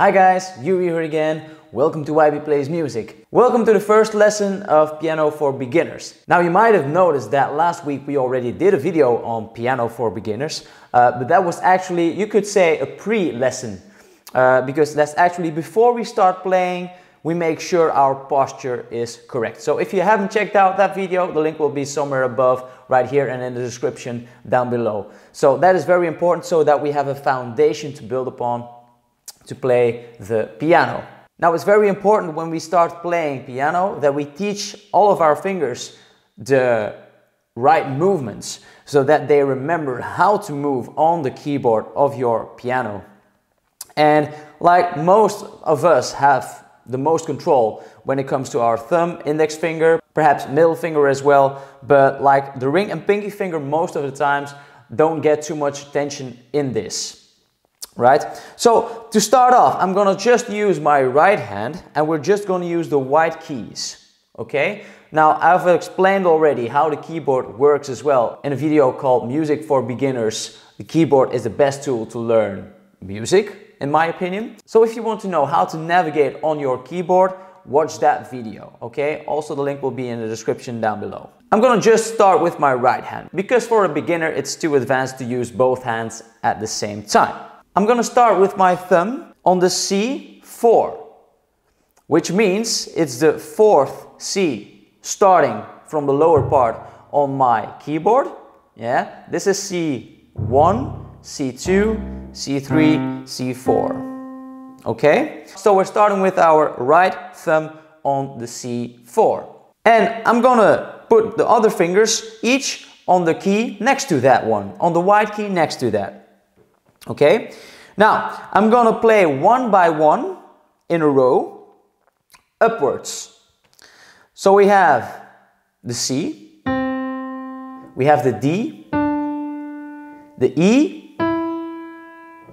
Hi guys, Yuri here again. Welcome to YB Plays Music. Welcome to the first lesson of Piano for Beginners. Now you might have noticed that last week we already did a video on Piano for Beginners, uh, but that was actually, you could say, a pre-lesson. Uh, because that's actually before we start playing, we make sure our posture is correct. So if you haven't checked out that video, the link will be somewhere above right here and in the description down below. So that is very important so that we have a foundation to build upon to play the piano. Now it's very important when we start playing piano that we teach all of our fingers the right movements so that they remember how to move on the keyboard of your piano. And like most of us have the most control when it comes to our thumb, index finger, perhaps middle finger as well. But like the ring and pinky finger most of the times don't get too much attention in this, right? So to start off, I'm gonna just use my right hand and we're just gonna use the white keys, okay? Now I've explained already how the keyboard works as well in a video called Music for Beginners. The keyboard is the best tool to learn music, in my opinion. So if you want to know how to navigate on your keyboard, watch that video, okay? Also the link will be in the description down below. I'm gonna just start with my right hand because for a beginner it's too advanced to use both hands at the same time. I'm gonna start with my thumb on the C4, which means it's the fourth C starting from the lower part on my keyboard. Yeah, this is C1, C2, C3, C4. Okay? So we're starting with our right thumb on the C4. And I'm gonna put the other fingers each on the key next to that one, on the white key next to that. Okay? Now, I'm gonna play one by one in a row upwards. So we have the C, we have the D, the E,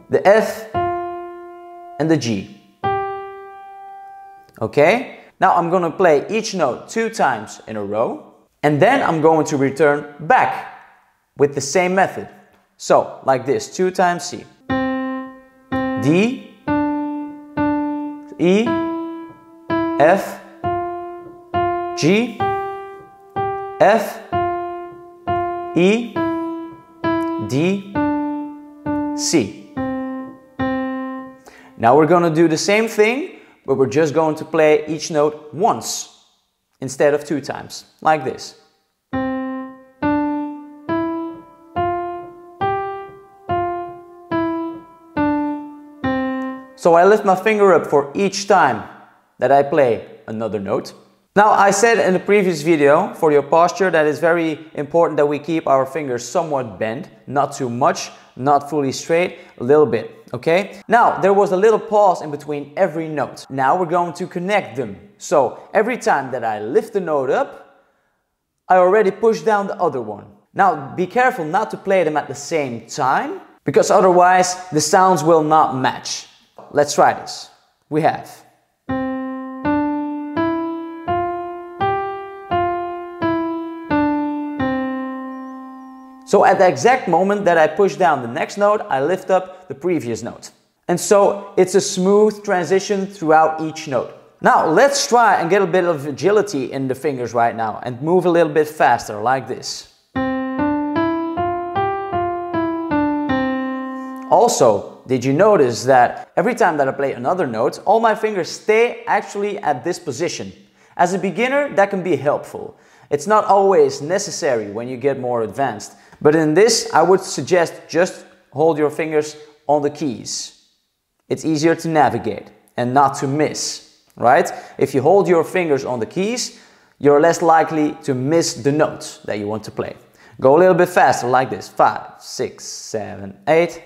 the F, and the G. Okay? Now I'm to play each note two times in a row and then I'm going to return back with the same method. So, like this, two times C. D, E, F, G, F, E, D, C. Now we're going to do the same thing, but we're just going to play each note once instead of two times, like this. So I lift my finger up for each time that I play another note. Now I said in the previous video for your posture that it's very important that we keep our fingers somewhat bent, not too much, not fully straight, a little bit, okay? Now there was a little pause in between every note. Now we're going to connect them. So every time that I lift the note up, I already push down the other one. Now be careful not to play them at the same time because otherwise the sounds will not match. Let's try this. We have So at the exact moment that I push down the next note, I lift up the previous note. And so it's a smooth transition throughout each note. Now let's try and get a bit of agility in the fingers right now and move a little bit faster like this. Also, did you notice that every time that I play another note, all my fingers stay actually at this position? As a beginner, that can be helpful. It's not always necessary when you get more advanced. But in this, I would suggest just hold your fingers on the keys. It's easier to navigate and not to miss, right? If you hold your fingers on the keys, you're less likely to miss the notes that you want to play. Go a little bit faster like this. Five, six, seven, eight.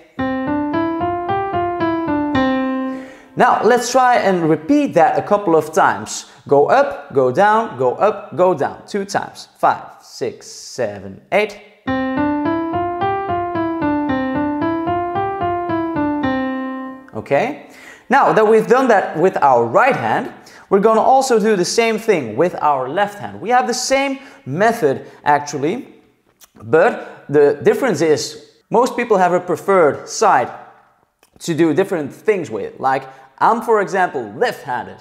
Now let's try and repeat that a couple of times. Go up, go down, go up, go down. Two times. Five, six, seven, eight. Okay? Now that we've done that with our right hand, we're going to also do the same thing with our left hand. We have the same method actually, but the difference is most people have a preferred side to do different things with. Like I'm, for example, left-handed,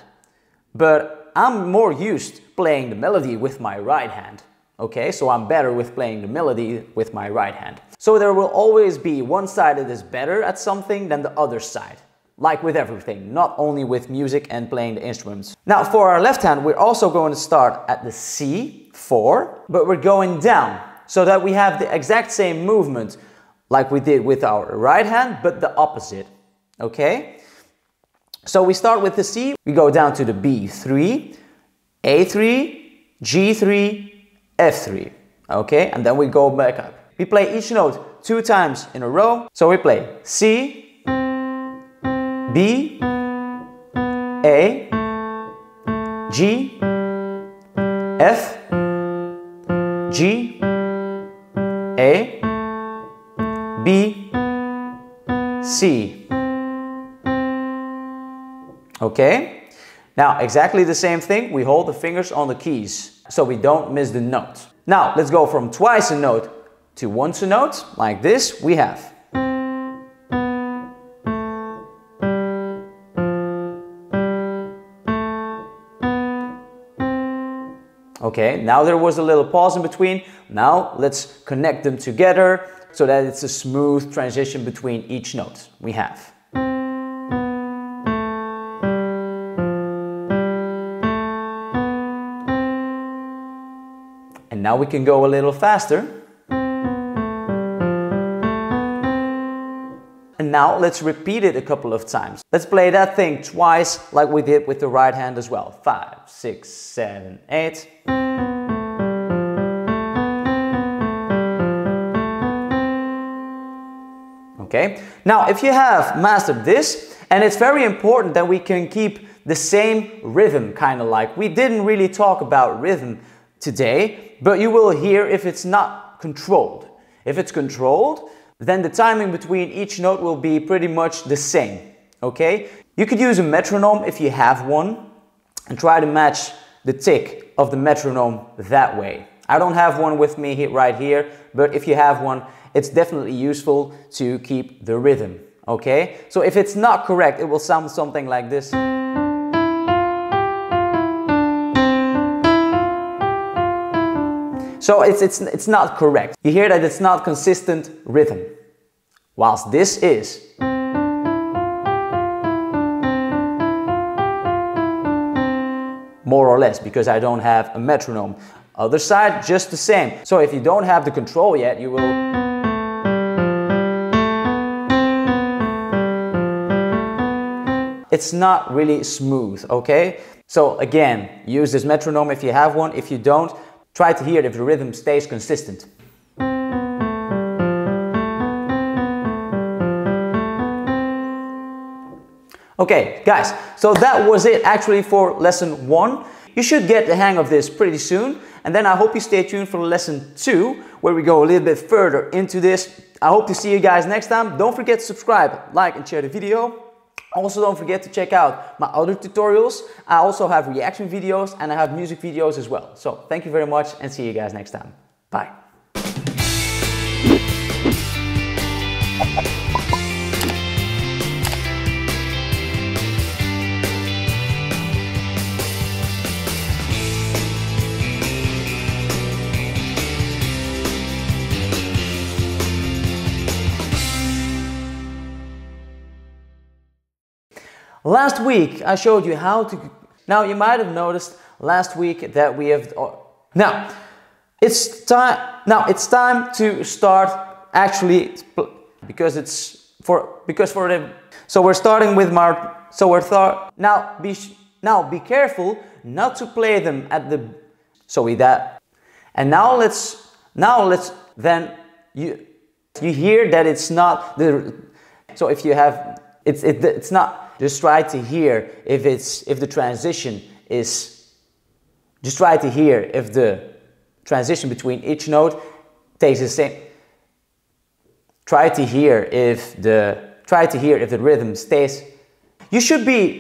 but I'm more used playing the melody with my right hand. Okay, so I'm better with playing the melody with my right hand. So there will always be one side that is better at something than the other side. Like with everything, not only with music and playing the instruments. Now for our left hand, we're also going to start at the C4, but we're going down so that we have the exact same movement like we did with our right hand, but the opposite, okay? So we start with the C, we go down to the B3, A3, G3, F3, okay? And then we go back up. We play each note two times in a row. So we play C, B, A, G, F, G, A, B, C. Okay? Now, exactly the same thing, we hold the fingers on the keys so we don't miss the note. Now, let's go from twice a note to once a note, like this, we have Okay, now there was a little pause in between. Now let's connect them together so that it's a smooth transition between each note we have. And now we can go a little faster. And now let's repeat it a couple of times. Let's play that thing twice like we did with the right hand as well. Five, six, seven, eight. Okay, now if you have mastered this, and it's very important that we can keep the same rhythm, kind of like. We didn't really talk about rhythm today, but you will hear if it's not controlled. If it's controlled, then the timing between each note will be pretty much the same, okay? You could use a metronome if you have one and try to match the tick of the metronome that way. I don't have one with me right here, but if you have one, it's definitely useful to keep the rhythm, okay? So if it's not correct, it will sound something like this. So it's, it's, it's not correct. You hear that it's not consistent rhythm. Whilst this is. More or less, because I don't have a metronome. Other side, just the same. So if you don't have the control yet, you will... It's not really smooth, okay? So again, use this metronome if you have one. If you don't, try to hear if the rhythm stays consistent. Okay, guys, so that was it actually for lesson one. You should get the hang of this pretty soon. And then I hope you stay tuned for lesson two, where we go a little bit further into this. I hope to see you guys next time. Don't forget to subscribe, like, and share the video. Also, don't forget to check out my other tutorials. I also have reaction videos and I have music videos as well. So thank you very much and see you guys next time. Bye. Last week I showed you how to, now you might have noticed last week that we have, oh, now it's time, now it's time to start actually, because it's for, because for the, so we're starting with my, so we're thought, now be, now be careful not to play them at the, so we that, and now let's, now let's, then you, you hear that it's not the, so if you have, it's, it, it's not, just try to hear if it's if the transition is just try to hear if the transition between each note takes the same. Try to hear if the try to hear if the rhythm stays. You should be